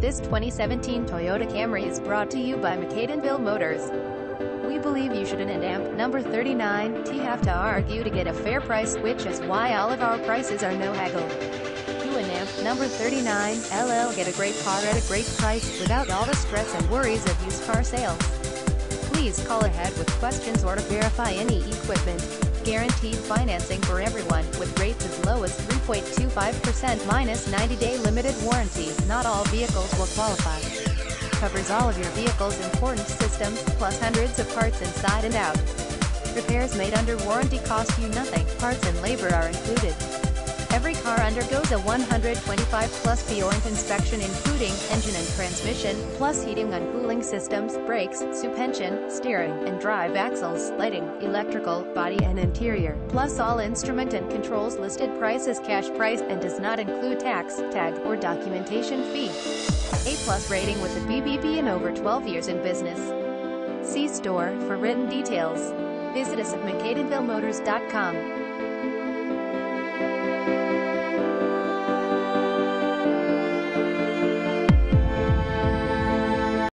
This 2017 Toyota Camry is brought to you by McAdenville Motors. We believe you should in amp number 39 T have to argue to get a fair price, which is why all of our prices are no haggle. You and amp number 39 LL get a great car at a great price without all the stress and worries of used car sales. Please call ahead with questions or to verify any equipment. Guaranteed financing for everyone, with rates as low as 3.25% minus 90-day limited warranty. Not all vehicles will qualify. Covers all of your vehicle's important systems, plus hundreds of parts inside and out. Repairs made under warranty cost you nothing, parts and labor are included. Every car undergoes a 125 plus P-Oint inspection including engine and transmission, plus heating and cooling systems, brakes, suspension, steering, and drive axles, lighting, electrical, body and interior, plus all instrument and controls listed price is cash price and does not include tax, tag, or documentation fee. A plus rating with a BBB and over 12 years in business. See store for written details. Visit us at McAdenvilleMotors.com.